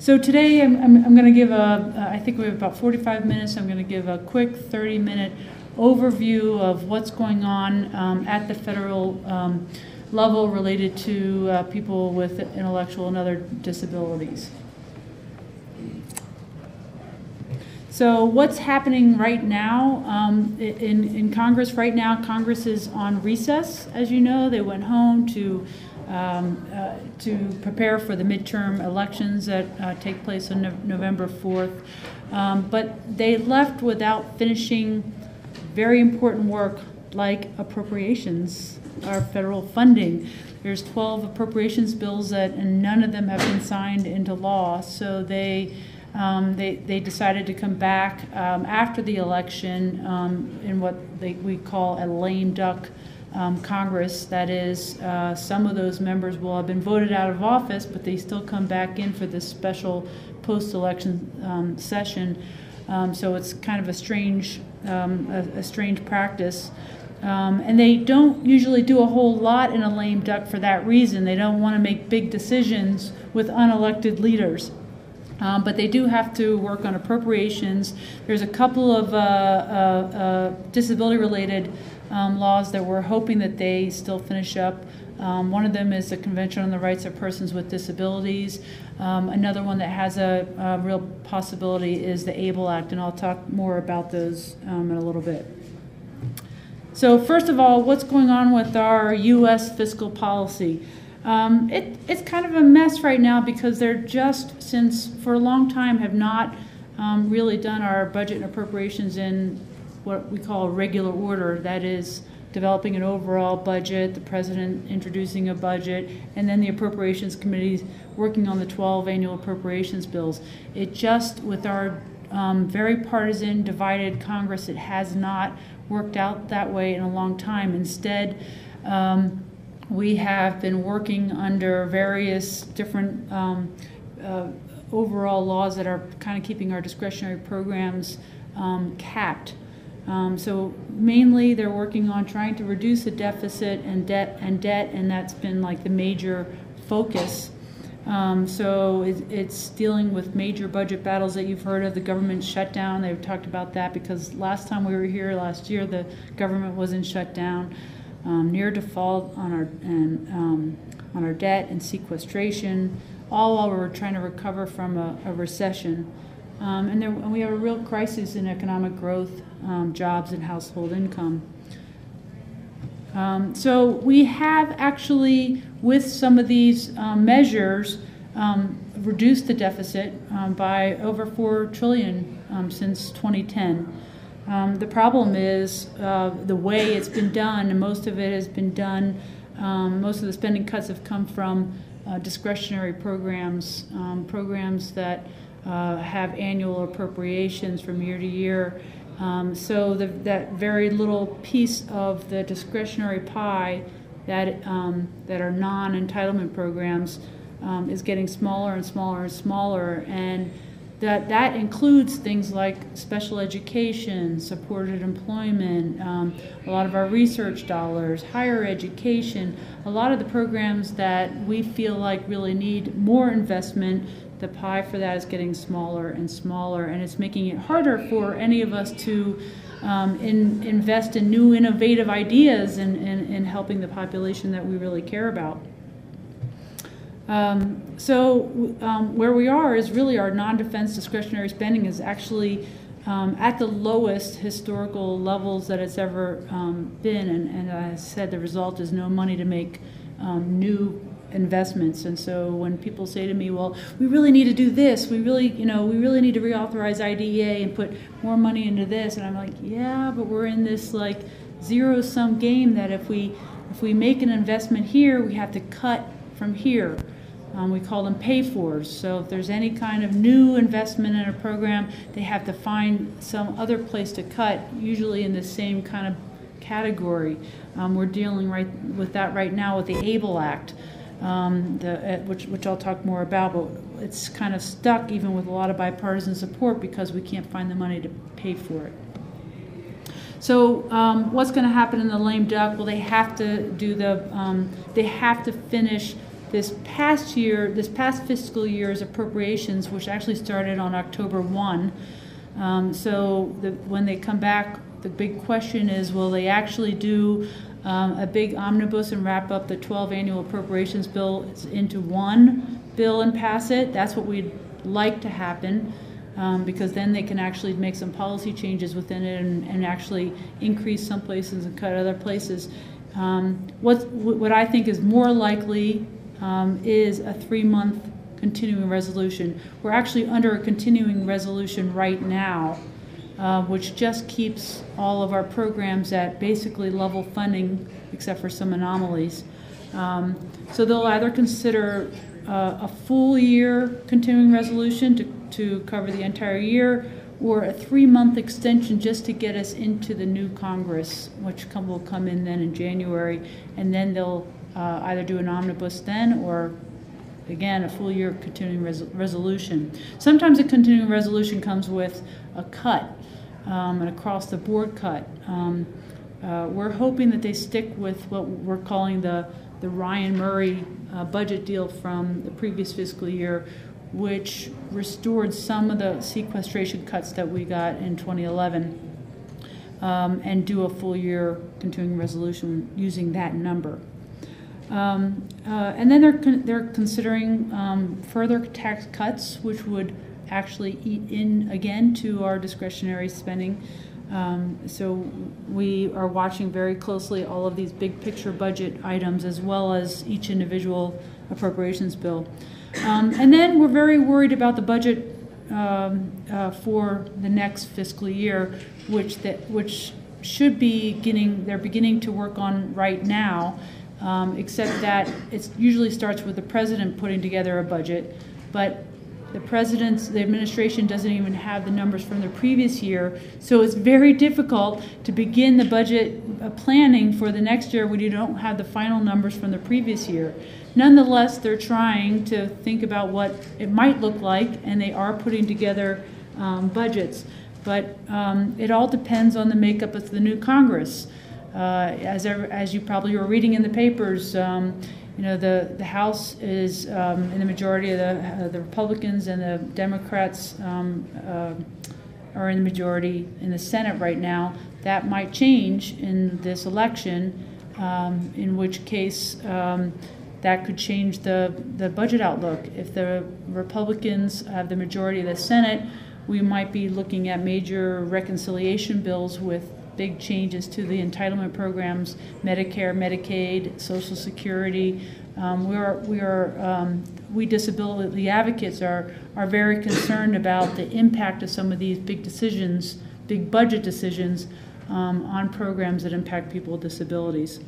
So today, I'm, I'm, I'm going to give a, uh, I think we have about 45 minutes. I'm going to give a quick 30-minute overview of what's going on um, at the federal um, level related to uh, people with intellectual and other disabilities. So what's happening right now um, in, in Congress right now, Congress is on recess, as you know. They went home to, um, uh, to prepare for the midterm elections that uh, take place on no November 4th. Um, but they left without finishing very important work like appropriations, our federal funding. There's 12 appropriations bills that, and none of them have been signed into law. So they um, they, they decided to come back um, after the election um, in what they, we call a lame duck um, Congress. That is, uh, some of those members will have been voted out of office, but they still come back in for this special post election um, session. Um, so it's kind of a strange, a, a, strange practice. and they don't usually do a whole lot in a lame duck for that reason. They don't want to make big decisions with unelected leaders. Um, but they do have to work on appropriations. There's a couple of uh, uh, uh, disability-related um, laws that we're hoping that they still finish up. Um, one of them is the Convention on the Rights of Persons with Disabilities. Um, another one that has a, a, real possibility is the ABLE Act, and I'll talk more about those um, in a little bit. So first of all, what's going on with our U.S. fiscal policy? Um, it, it's kind of a mess right now because they're just, since for a long time, have not um, really done our budget and appropriations in what we call a regular order. That is, developing an overall budget, the president introducing a budget, and then the appropriations committee working on the 12 annual appropriations bills. It just, with our um, very partisan, divided Congress, it has not worked out that way in a long time. Instead, um, we have been working under various different um, uh, overall laws that are kind of keeping our discretionary programs um, capped. Um, so mainly they're working on trying to reduce the deficit and debt and debt, and that's been like the major focus. Um, so it, it's dealing with major budget battles that you've heard of. The government shutdown. They've talked about that because last time we were here last year, the government wasn't shut down um, near default on our and um, on our debt and sequestration, all while we're trying to recover from a, a recession. Um, and, there, we have a real crisis in economic growth, um, jobs, and household income. Um, so we have actually, with some of these um, measures, reduced the deficit by over four trillion since 2010. Um, the problem is uh, the way it's been done, and most of it has been done, um, most of the spending cuts have come from uh, discretionary programs, um, programs that uh, have annual appropriations from year to year. Um, so the, that very little piece of the discretionary pie that, um, that are non-entitlement programs um, is getting smaller and smaller and smaller. and that that includes things like special education, supported employment, um, a lot of our research dollars, higher education, a lot of the programs that we feel like really need more investment. The pie for that is getting smaller and smaller, and it's making it harder for any of us to um, in, invest in new innovative ideas and in, in, in helping the population that we really care about. Um, so um, where we are is really our non-defense discretionary spending is actually um, at the lowest historical levels that it's ever um, been. And, and I said the result is no money to make um, new investments. And so when people say to me, well, we really need to do this, we really, you know, we really need to reauthorize IDEA and put more money into this. And I'm like, yeah, but we're in this like zero sum game that if we, if we make an investment here, we have to cut from here. Um, we call them pay-fors. So if there's any kind of new investment in a program, they have to find some other place to cut, usually in the same kind of category. Um, we're dealing right with that right now with the ABLE Act, um, the, uh, which, which I'll talk more about, but it's kind of stuck even with a lot of bipartisan support because we can't find the money to pay for it. So um, what's going to happen in the lame duck? Well, they have to do the, um, they have to finish this past year, this past fiscal year's appropriations, which actually started on October 1. Um, so the, when they come back, the big question is will they actually do um, a big omnibus and wrap up the 12 annual appropriations bill into one bill and pass it? That's what we'd like to happen. Um, because then they can actually make some policy changes within it and, and actually increase some places and cut other places. Um, what, what I think is more likely um, is a three-month continuing resolution. We're actually under a continuing resolution right now, uh, which just keeps all of our programs at basically level funding, except for some anomalies. Um, so they'll either consider uh, a full year continuing resolution to, to cover the entire year, or a three-month extension just to get us into the new Congress, which come, will come in then in January, and then they'll uh, either do an omnibus then or again a full year of continuing res resolution. Sometimes a continuing resolution comes with a cut, um, an across the board cut. Um, uh, we're hoping that they stick with what we're calling the the Ryan Murray uh, budget deal from the previous fiscal year, which restored some of the sequestration cuts that we got in 2011. Um, and do a full year continuing resolution using that number. Um, uh, and then they're, con they're considering um, further tax cuts, which would actually eat in again to our discretionary spending. Um, so we are watching very closely all of these big picture budget items as well as each individual appropriations bill. Um, and then we're very worried about the budget um, uh, for the next fiscal year, which that which should be beginning they're beginning to work on right now um, except that it usually starts with the president putting together a budget, but the president's, the administration doesn't even have the numbers from the previous year, so it's very difficult to begin the budget uh, planning for the next year when you don't have the final numbers from the previous year. Nonetheless, they're trying to think about what it might look like, and they are putting together um, budgets. But um, it all depends on the makeup of the new Congress. Uh, as, as you probably were reading in the papers, um, you know, the, the House is um, in the majority of the, uh, the Republicans and the Democrats um, uh, are in the majority in the Senate right now. That might change in this election, um, in which case um, that could change the, the budget outlook. If the Republicans have the majority of the Senate, we might be looking at major reconciliation bills with big changes to the entitlement programs, Medicare, Medicaid, Social Security. Um, we are, we are, um, we disability advocates are, are very concerned about the impact of some of these big decisions, big budget decisions um, on programs that impact people with disabilities.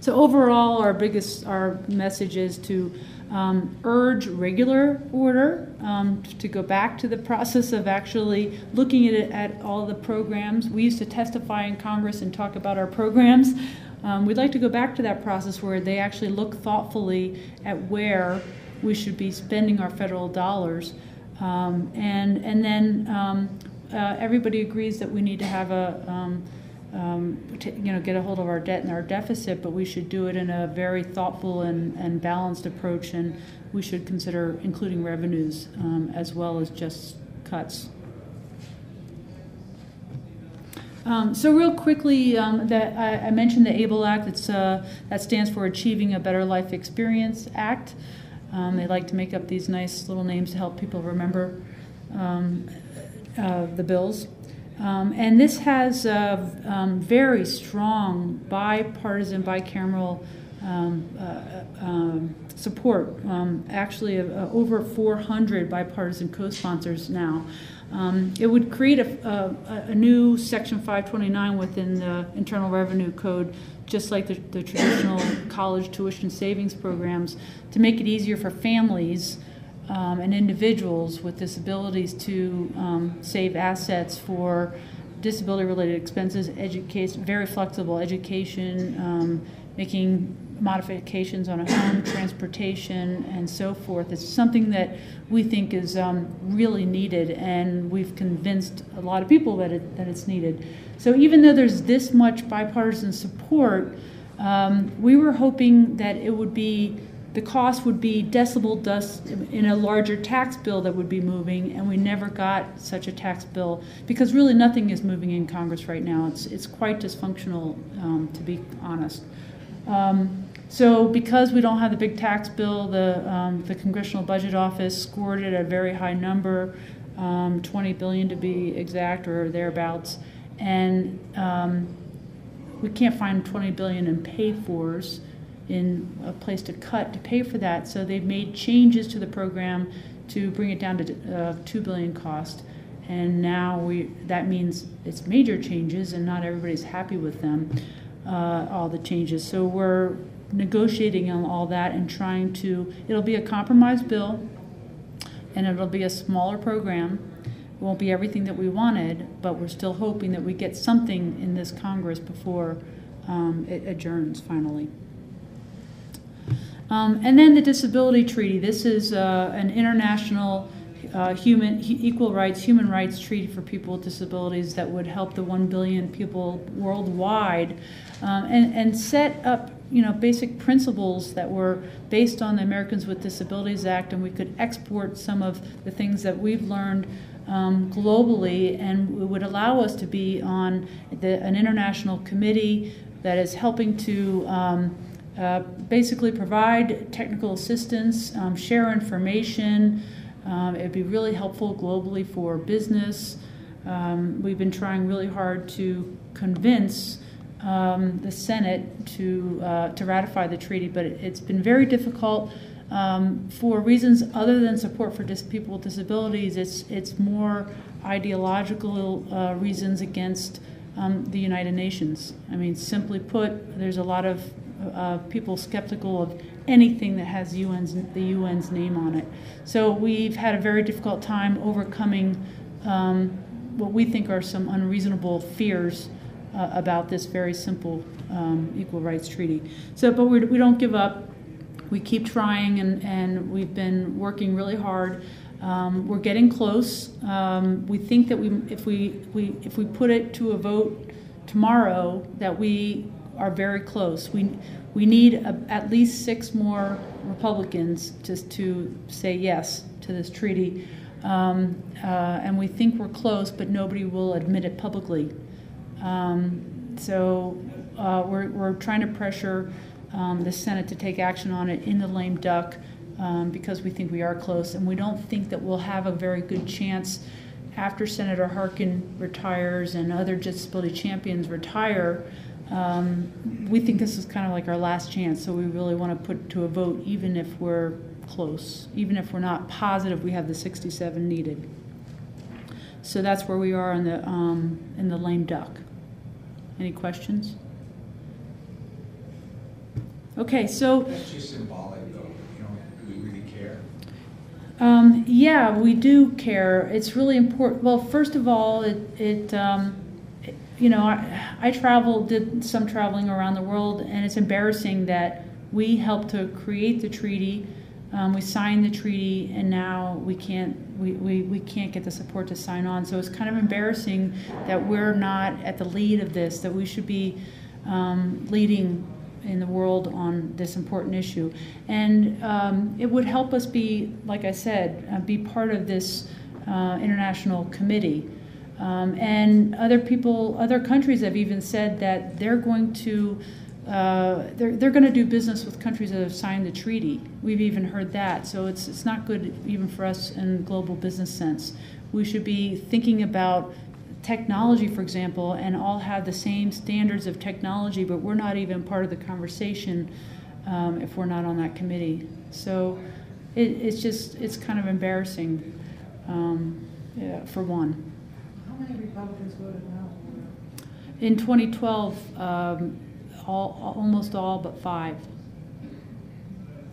So overall, our biggest, our message is to um, urge regular order um, to go back to the process of actually looking at, at all the programs. We used to testify in Congress and talk about our programs. Um, we'd like to go back to that process where they actually look thoughtfully at where we should be spending our federal dollars. Um, and, and then um, uh, everybody agrees that we need to have a um, you know, get a hold of our debt and our deficit, but we should do it in a very thoughtful and, and balanced approach, and we should consider including revenues um, as well as just cuts. Um, so real quickly, um, that I, I, mentioned the ABLE Act. It's, uh, that stands for Achieving a Better Life Experience Act. Um, they like to make up these nice little names to help people remember um, uh, the bills. Um, and this has uh, um, very strong bipartisan, bicameral um, uh, um, support. Um, actually, uh, over 400 bipartisan co-sponsors now. Um, it would create a, a, a, new Section 529 within the Internal Revenue Code, just like the, the traditional college tuition savings programs, to make it easier for families um, and individuals with disabilities to um, save assets for disability related expenses, education, very flexible education, um, making modifications on a home, transportation, and so forth. It's something that we think is um, really needed, and we've convinced a lot of people that, it, that it's needed. So even though there's this much bipartisan support, um, we were hoping that it would be the cost would be decimal dust in a larger tax bill that would be moving, and we never got such a tax bill because really nothing is moving in Congress right now. It's it's quite dysfunctional, um, to be honest. Um, so because we don't have the big tax bill, the um, the Congressional Budget Office scored it at a very high number, um, 20 billion to be exact or thereabouts, and um, we can't find 20 billion in pay-fors in a place to cut to pay for that. So they've made changes to the program to bring it down to uh, two billion cost. And now we that means it's major changes, and not everybody's happy with them, uh, all the changes. So we're negotiating on all that and trying to. It'll be a compromise bill, and it'll be a smaller program. It won't be everything that we wanted, but we're still hoping that we get something in this Congress before um, it adjourns finally. Um, and then the Disability Treaty. This is uh, an international uh, human equal rights, human rights treaty for people with disabilities that would help the one billion people worldwide, um, and and set up you know basic principles that were based on the Americans with Disabilities Act, and we could export some of the things that we've learned. Um, globally, and would allow us to be on the, an international committee that is helping to um, uh, basically provide technical assistance, um, share information. Um, it'd be really helpful globally for business. Um, we've been trying really hard to convince um, the Senate to uh, to ratify the treaty, but it, has been very difficult um, for reasons other than support for dis- people with disabilities. It's it's more ideological uh, reasons against um, the United Nations. I mean, simply put, there's a lot of uh, people skeptical of anything that has UN's, the UN's name on it. So we've had a very difficult time overcoming um, what we think are some unreasonable fears uh, about this very simple um, equal rights treaty. So, but we, we don't give up. We keep trying, and, and we've been working really hard. Um, we're getting close. Um, we think that we, if we, we, if we put it to a vote tomorrow, that we are very close. We, we need a, at least six more Republicans just to say yes to this treaty. Um, uh, and we think we're close, but nobody will admit it publicly. Um, so uh, we're, we're trying to pressure um, the Senate to take action on it in the lame duck um, because we think we are close, and we don't think that we'll have a very good chance after Senator Harkin retires and other disability champions retire um, we think this is kind of like our last chance, so we really want to put to a vote, even if we're close, even if we're not positive we have the 67 needed. So that's where we are in the um, in the lame duck. Any questions? Okay, so. That's just symbolic, though. You know, do we really care? Um, yeah, we do care. It's really important. Well, first of all, it it um, you know, I, I traveled, did some traveling around the world, and it's embarrassing that we helped to create the treaty. Um, we signed the treaty, and now we can't we, we, we can't get the support to sign on. So it's kind of embarrassing that we're not at the lead of this. That we should be um, leading in the world on this important issue, and um, it would help us be, like I said, uh, be part of this uh, international committee. Um, and other people, other countries have even said that they're going to uh, they're, they're going to do business with countries that have signed the treaty. We've even heard that. So it's, it's not good even for us in global business sense. We should be thinking about technology, for example, and all have the same standards of technology, but we're not even part of the conversation um, if we're not on that committee. So it, it's just, it's kind of embarrassing um, yeah, for one. How many Republicans voted no? In 2012, um, all, almost all but five.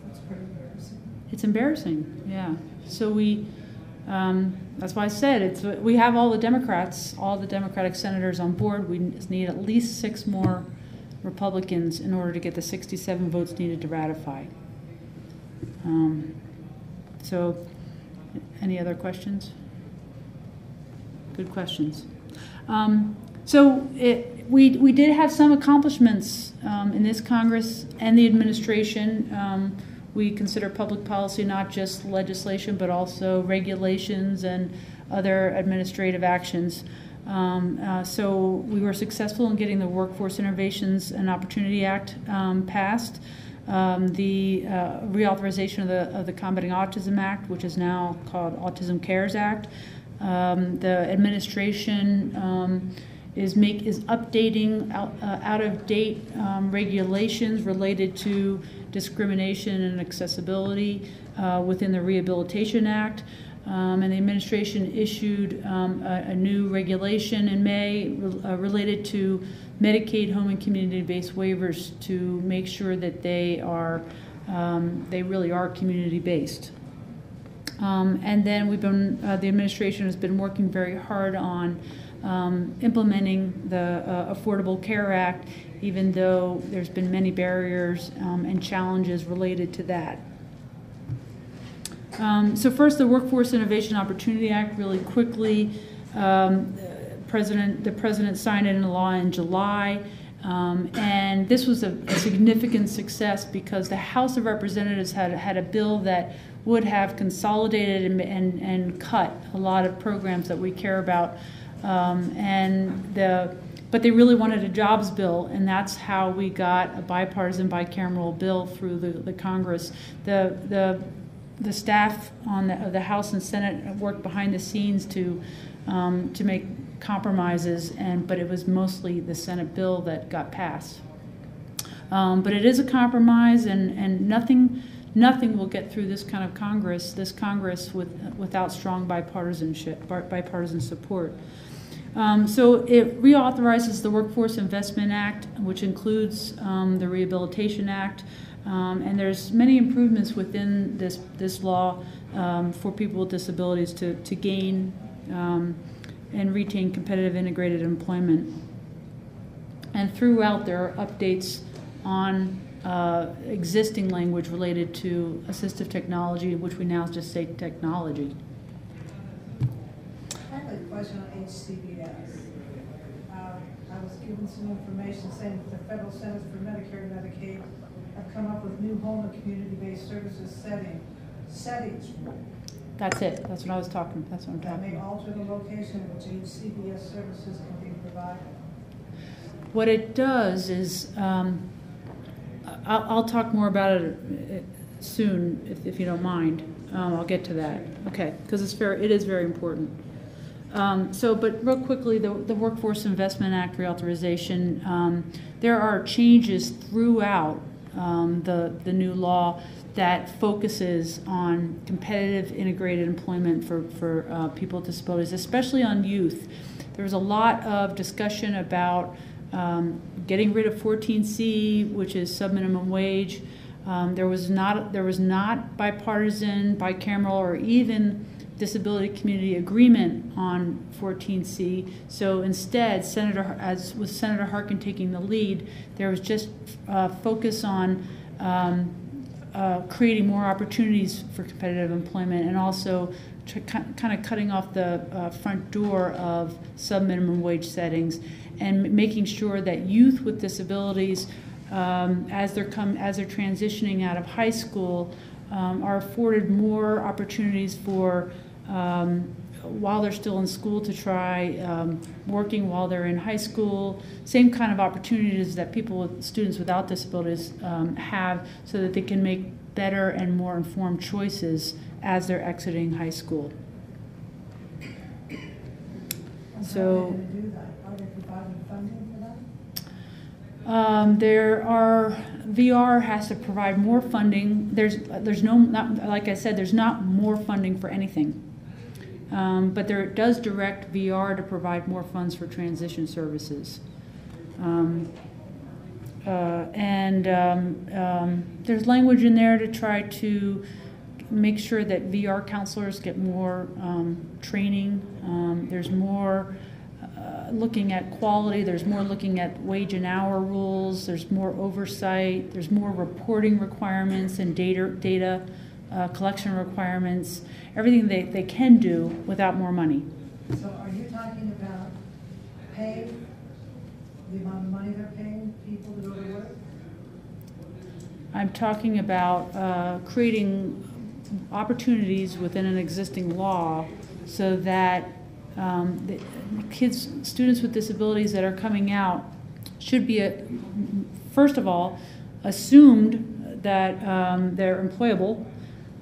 That's pretty embarrassing. It's embarrassing, yeah. So we, um, that's why I said it's. We have all the Democrats, all the Democratic senators on board. We need at least six more Republicans in order to get the 67 votes needed to ratify. Um, so, any other questions? Good questions. Um, so it, we, we did have some accomplishments um, in this Congress and the administration. Um, we consider public policy not just legislation, but also regulations and other administrative actions. Um, uh, so we were successful in getting the Workforce Innovations and Opportunity Act um, passed. Um, the uh, reauthorization of the, of the Combating Autism Act, which is now called Autism Cares Act. Um, the administration um, is make is updating out, uh, out of date um, regulations related to discrimination and accessibility uh, within the Rehabilitation Act. Um, and the administration issued um, a, a, new regulation in May re- uh, related to Medicaid home and community-based waivers to make sure that they are um, they really are community-based. Um, and then we've been uh, the administration has been working very hard on um, implementing the uh, Affordable Care Act, even though there's been many barriers um, and challenges related to that. Um, so first, the Workforce Innovation Opportunity Act, really quickly. Um, president, the president signed it into law in July, um, and this was a, a, significant success because the House of Representatives had had a bill that would have consolidated and, and, and cut a lot of programs that we care about, um, and the but they really wanted a jobs bill, and that's how we got a bipartisan, bicameral bill through the, the Congress. The the the staff on the, the House and Senate worked behind the scenes to um, to make compromises, and but it was mostly the Senate bill that got passed. Um, but it is a compromise, and, and nothing nothing will get through this kind of Congress, this Congress, with without strong bipartisanship, bipartisan support. Um, so it reauthorizes the Workforce Investment Act, which includes um, the Rehabilitation Act. Um, and there's many improvements within this, this law um, for people with disabilities to, to gain um, and retain competitive integrated employment. And throughout, there are updates on uh, existing language related to assistive technology, which we now just say technology. I have a question on HCBS. Uh, I was given some information saying that the Federal Centers for Medicare and Medicaid have come up with new home and community-based services setting, settings That's it, that's what I was talking, that's what I'm that talking may about. alter the location in which HCBS services can be provided. What it does is, um, I'll, I'll talk more about it uh, soon, if, if you don't mind. Um, I'll get to that, okay, because it's very, it is very important. Um, so, but real quickly, the, the Workforce Investment Act reauthorization, um, there are changes throughout um, the, the new law that focuses on competitive integrated employment for, for uh, people with disabilities, especially on youth. There was a lot of discussion about um, getting rid of 14C, which is subminimum wage. Um, there was not there was not bipartisan, bicameral, or even disability community agreement on 14C. So instead, Senator, as with Senator Harkin taking the lead, there was just uh, focus on um, uh, creating more opportunities for competitive employment and also kind of cutting off the uh, front door of sub-minimum wage settings and making sure that youth with disabilities, um, as they're come as they're transitioning out of high school, um, are afforded more opportunities for um, while they're still in school to try um, working while they're in high school. Same kind of opportunities that people with students without disabilities um, have, so that they can make better and more informed choices as they're exiting high school. So- How are they gonna do that? Are they providing funding for that? Um, there are VR has to provide more funding. There's there's no not like I said. There's not more funding for anything, um, but there does direct VR to provide more funds for transition services. Um, uh, and um, um, there's language in there to try to make sure that VR counselors get more um, training. Um, there's more uh, looking at quality, there's more looking at wage and hour rules, there's more oversight, there's more reporting requirements and data, data uh, collection requirements, everything they, they can do without more money. So are you talking about pay, the amount of money they're paying people to go to work? I'm talking about uh, creating opportunities within an existing law so that um, the kids, students with disabilities that are coming out should be, a, first of all, assumed that um, they're employable,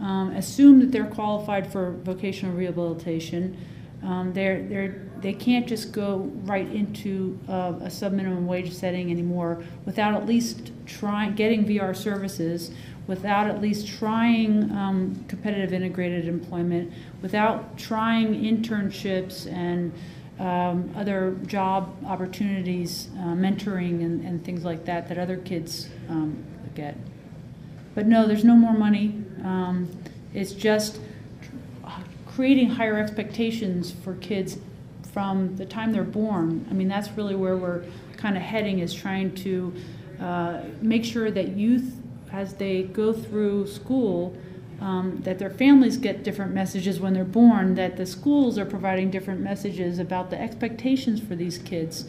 um, assume that they're qualified for vocational rehabilitation. Um, they're, they're, they can't just go right into uh, a sub-minimum wage setting anymore without at least trying, getting VR services, without at least trying um, competitive integrated employment, without trying internships and um, other job opportunities, uh, mentoring and, and things like that that other kids um, get. But no, there's no more money. Um, it's just creating higher expectations for kids from the time they're born. I mean, that's really where we're kind of heading is trying to uh, make sure that youth, as they go through school, um, that their families get different messages when they're born, that the schools are providing different messages about the expectations for these kids,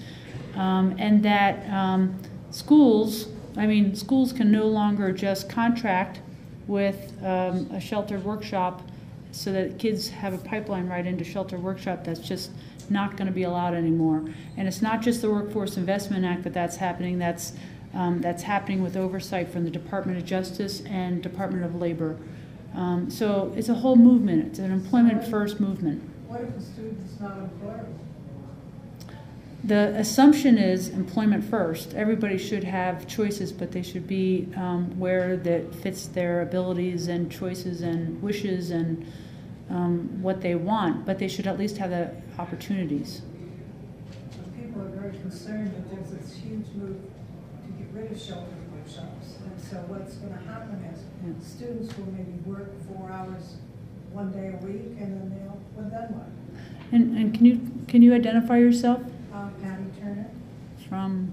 um, and that um, schools, I mean, schools can no longer just contract with um, a sheltered workshop so that kids have a pipeline right into sheltered workshop that's just not going to be allowed anymore. And it's not just the Workforce Investment Act that that's happening. That's um, that's happening with oversight from the Department of Justice and Department of Labor. Um, so it's a whole movement. It's an employment first movement. What if a student's not employable? The assumption is employment first. Everybody should have choices, but they should be um, where that fits their abilities and choices and wishes and um, what they want. But they should at least have the opportunities. People are very concerned that there's this huge move to get rid of sheltered workshops. And so what's going to happen is Yeah. students will maybe work four hours one day a week, and then they'll, well, then what? And, and can you can you identify yourself Um, Patty Turner, from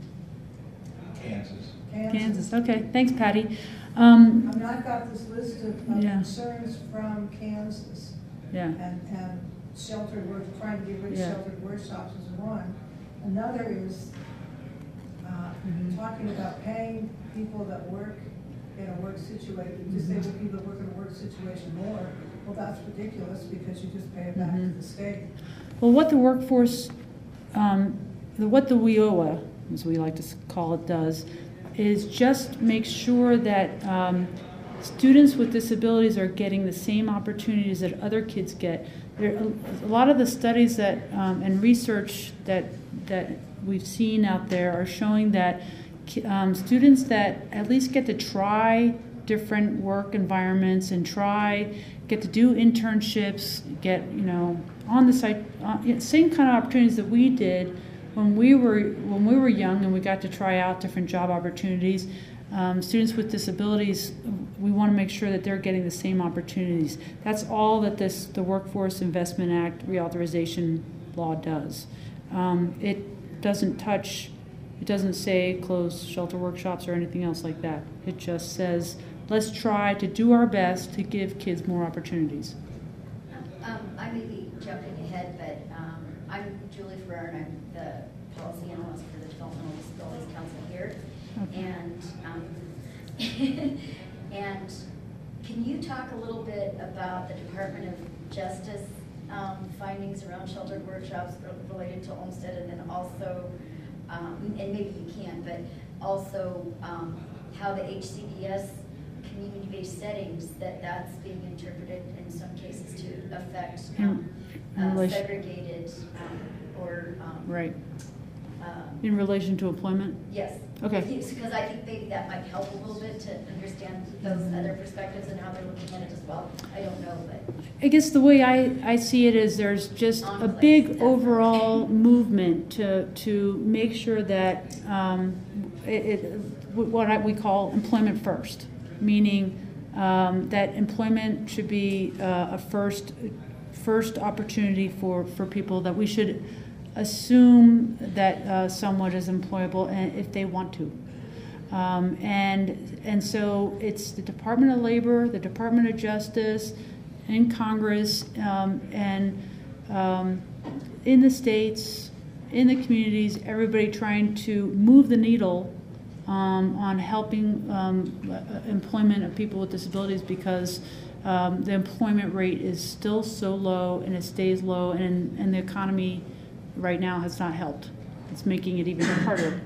Kansas. Kansas. Kansas? Okay, thanks, Patty. Um, I mean, I've got this list of of Yeah. concerns from Kansas, yeah. and, and sheltered work, trying to get rid of Yeah. sheltered workshops is one. Another is, uh, Mhm. talking about paying people that work in a work situation, disabled people that work in a work situation more. Well, that's ridiculous, because you just pay it back to Mhm. the state. Well, what the workforce, um, the, what the WIOA, as we like to call it, does, is just make sure that um, students with disabilities are getting the same opportunities that other kids get. There, a, lot of the studies that um, and research that that we've seen out there are showing that um, students that at least get to try different work environments and try get to do internships get you know on the site uh, same kind of opportunities that we did when we were when we were young and we got to try out different job opportunities. Um, students with disabilities we want to make sure that they're getting the same opportunities. That's all that this the workforce investment act reauthorization law does. Um, it doesn't touch it doesn't say close shelter workshops or anything else like that. It just says, let's try to do our best to give kids more opportunities. Um, I may be jumping ahead, but um, I'm Julie Ferrer, and I'm the policy analyst for the Developmental Disabilities Council here. Okay. And, um, and can you talk a little bit about the Department of Justice um, findings around sheltered workshops related to Olmsted, and then also, um, and maybe you can, but also um, how the HCBS community-based settings, that that's being interpreted in some cases to affect um, In- in uh, segregated um, or. um, Right. um, In relation to employment? Yes. Okay. Because I think maybe that might help a little bit to understand those other perspectives and how they're looking at it as well. I don't know, but. I guess the way I, I see it is there's just a big overall movement to, to make sure that um, it, it, what I, we call employment first, meaning um, that employment should be uh, a first, first opportunity for, for people that we should assume that uh, someone is employable if they want to. Um, and and so it's the Department of Labor, the Department of Justice, in Congress, um, and um, in the states, in the communities, everybody trying to move the needle um, on helping um, employment of people with disabilities because um, the employment rate is still so low and it stays low, and, and the economy right now has not helped. It's making it even harder.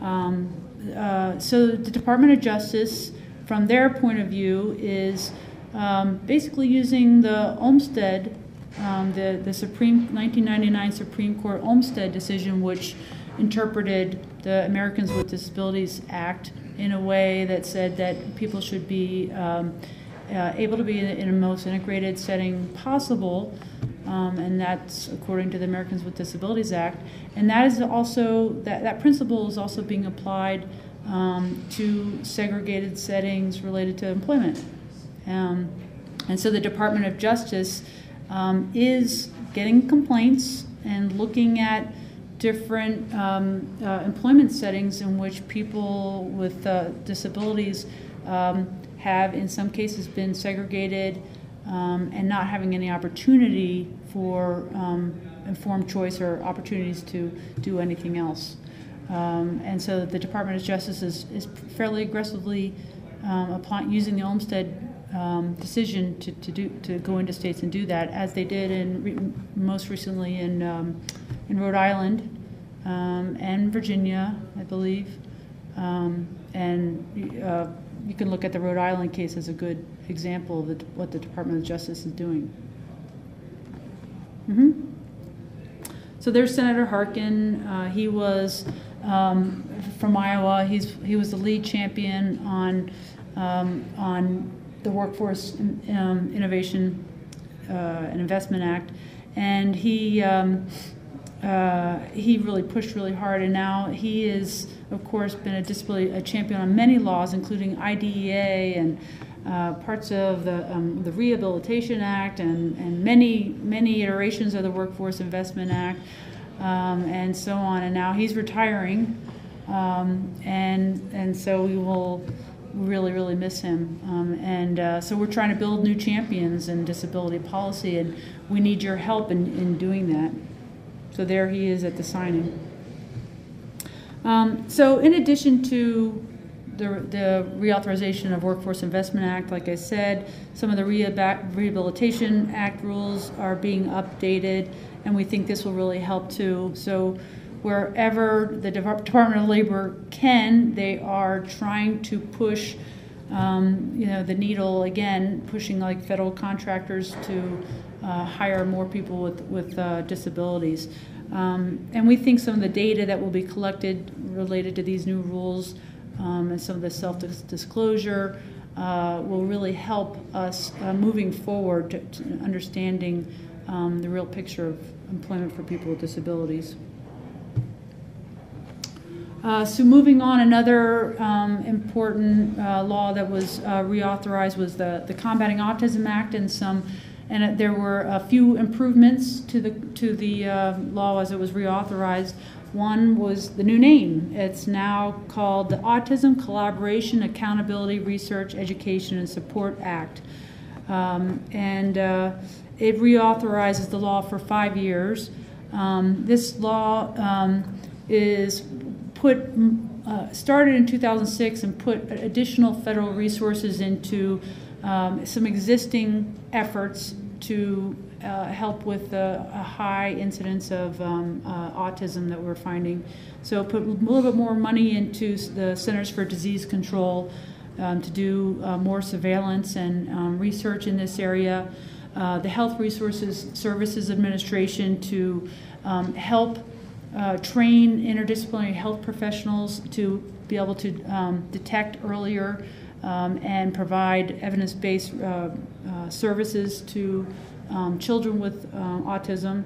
Um, uh, so the Department of Justice, from their point of view, is um, basically using the Olmsted, um, the, the Supreme 1999 Supreme Court Olmsted decision, which interpreted the Americans with Disabilities Act in a way that said that people should be um, uh, able to be in, in a most integrated setting possible, um, and that's according to the Americans with Disabilities Act. And that is also that that principle is also being applied um, to segregated settings related to employment. Um, and so the Department of Justice um, is getting complaints and looking at different um, uh, employment settings in which people with uh, disabilities um, have, in some cases, been segregated um, and not having any opportunity for um, informed choice or opportunities to do anything else. Um, and so the Department of Justice is, is fairly aggressively um, applying, using the Olmsted um, decision to, to do to go into states and do that, as they did in re, most recently in um, in Rhode Island um, and Virginia, I believe, um, and uh, you can look at the Rhode Island case as a good example of the, what the Department of Justice is doing. Mm-hmm. So there's Senator Harkin. Uh, he was um, from Iowa. He's he was the lead champion on um, on the Workforce um, Innovation uh, and Investment Act, and he um, uh, he really pushed really hard. And now he is, of course, been a disability a champion on many laws, including IDEA and. Uh, parts of the, um, the Rehabilitation Act and, and many, many iterations of the Workforce Investment Act um, and so on. And now he's retiring, um, and and so we will really really miss him. Um, and uh, so we're trying to build new champions in disability policy, and we need your help in, in doing that. So there he is at the signing. Um, so in addition to the, the Reauthorization of Workforce Investment Act, like I said, some of the Rehabilitation Act rules are being updated and we think this will really help too. So wherever the Department of Labor can, they are trying to push, um, you know, the needle again, pushing like federal contractors to uh, hire more people with with uh, disabilities. Um, and we think some of the data that will be collected related to these new rules um, and some of the self-disclosure uh, will really help us uh, moving forward to, to understanding um, the real picture of employment for people with disabilities. Uh, so moving on, another um, important uh, law that was uh, reauthorized was the, the Combating Autism Act, and some, and there were a few improvements to the to the uh, law as it was reauthorized. One was the new name. It's now called the Autism Collaboration, Accountability, Research, Education, and Support Act, um, and uh, it reauthorizes the law for five years. Um, this law um, is put uh, started in 2006 and put additional federal resources into um, some existing efforts to uh, help with a, high incidence of um, uh, autism that we're finding. So put a little bit more money into the Centers for Disease Control um, to do uh, more surveillance and um, research in this area uh, the Health Resources Services Administration to um, help uh, train interdisciplinary health professionals to be able to um, detect earlier um, and provide evidence based uh, uh, services to um, children with uh, autism.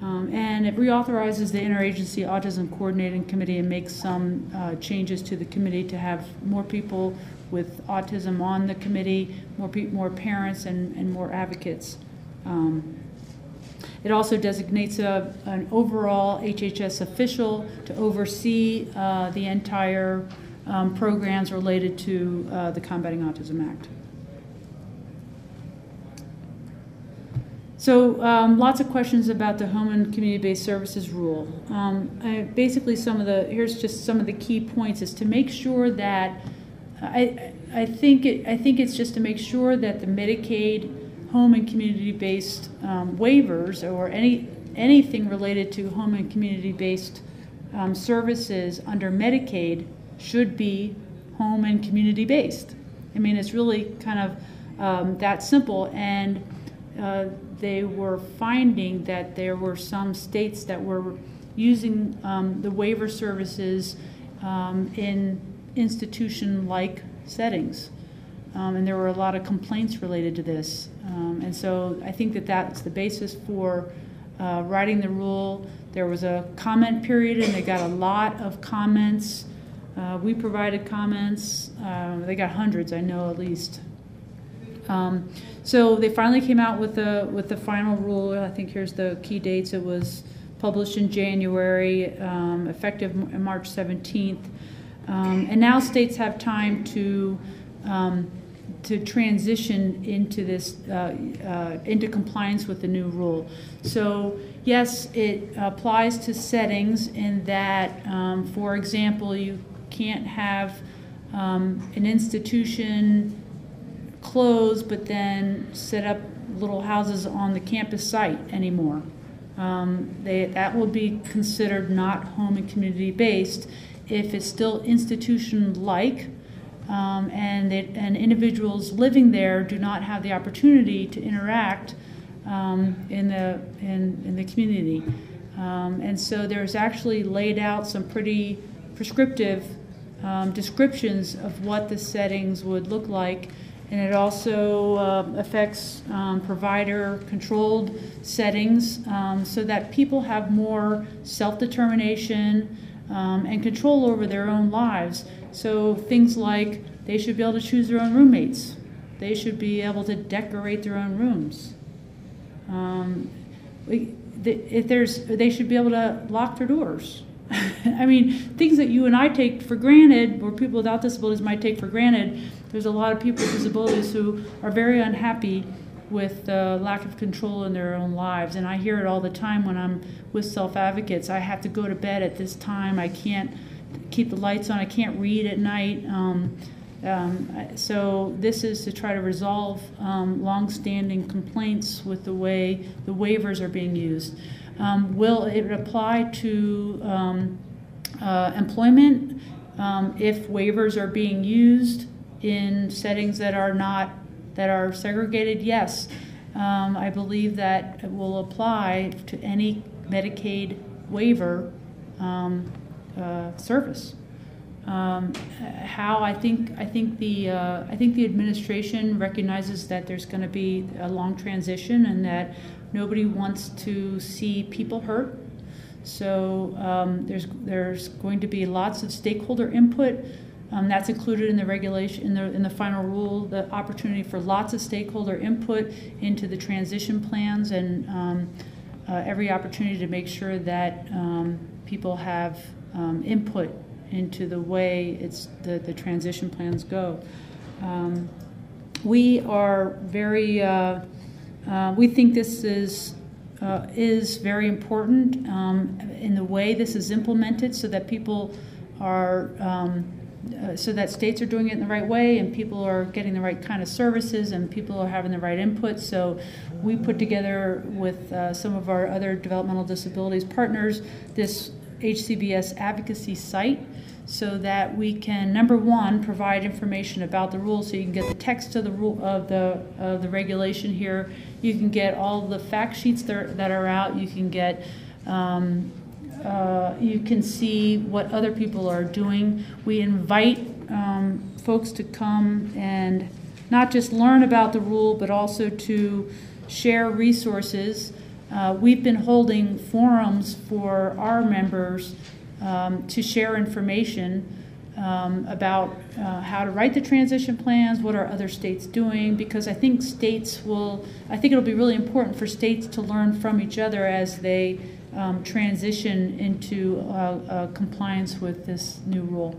Um, and it reauthorizes the Interagency Autism Coordinating Committee and makes some uh, changes to the committee to have more people with autism on the committee, more, pe- more parents, and, and more advocates. Um, it also designates a, an overall HHS official to oversee uh, the entire um, programs related to uh, the Combating Autism Act. So, um, lots of questions about the home and community-based services rule. Um, I, basically, some of the here's just some of the key points is to make sure that I, I think it, I think it's just to make sure that the Medicaid home and community-based um, waivers or any anything related to home and community-based um, services under Medicaid should be home and community-based. I mean, it's really kind of um, that simple. And uh, they were finding that there were some states that were using um, the waiver services um, in institution-like settings. Um, and there were a lot of complaints related to this. Um, and so I think that that's the basis for uh, writing the rule. There was a comment period, and they got a lot of comments. Uh, we provided comments. Uh, they got hundreds, I know at least. Um, so they finally came out with the with the final rule. I think here's the key dates. It was published in January, um, effective March 17th, um, and now states have time to um, to transition into this uh, uh, into compliance with the new rule. So yes, it applies to settings in that, um, for example, you can't have um, an institution close but then set up little houses on the campus site anymore. Um, they, that will be considered not home and community based if it's still institution like um, and, and individuals living there do not have the opportunity to interact um, in, the, in, in the community. Um, and so there's actually laid out some pretty prescriptive um, descriptions of what the settings would look like. And it also uh, affects um, provider controlled settings um, so that people have more self determination and control over their own lives. So things like they should be able to choose their own roommates. They should be able to decorate their own rooms. Um, if there's, they should be able to lock their doors. I mean, things that you and I take for granted, or people without disabilities might take for granted. There's a lot of people with disabilities who are very unhappy with the lack of control in their own lives. And I hear it all the time when I'm with self advocates. I have to go to bed at this time. I can't keep the lights on. I can't read at night. Um, um, so this is to try to resolve um, longstanding complaints with the way the waivers are being used. Um, will it apply to um, uh, employment um, if waivers are being used in settings that are not that are segregated? Yes, um, I believe that it will apply to any Medicaid waiver uh, service. Um, how I think I think the uh, I think the administration recognizes that there's going to be a long transition and that nobody wants to see people hurt. So um, there's there's going to be lots of stakeholder input. Um, that's included in the regulation in the in the final rule. The opportunity for lots of stakeholder input into the transition plans and um, uh, every opportunity to make sure that um, people have um, input into the way it's the, the transition plans go. Um, we are very, uh, uh, we think this is, uh, is very important um, in the way this is implemented so that people are, um, uh, so that states are doing it in the right way and people are getting the right kind of services and people are having the right input. So we put together with uh, some of our other developmental disabilities partners this HCBS advocacy site so that we can number one provide information about the rules so you can get the text of the rule of the of the regulation here. You can get all the fact sheets that are, that are out. You can get um, uh, you can see what other people are doing. We invite um, folks to come and not just learn about the rule but also to share resources uh, we've been holding forums for our members um, to share information um, about uh, how to write the transition plans, what are other states doing, because I think states will, I think it'll be really important for states to learn from each other as they um, transition into uh, uh, compliance with this new rule.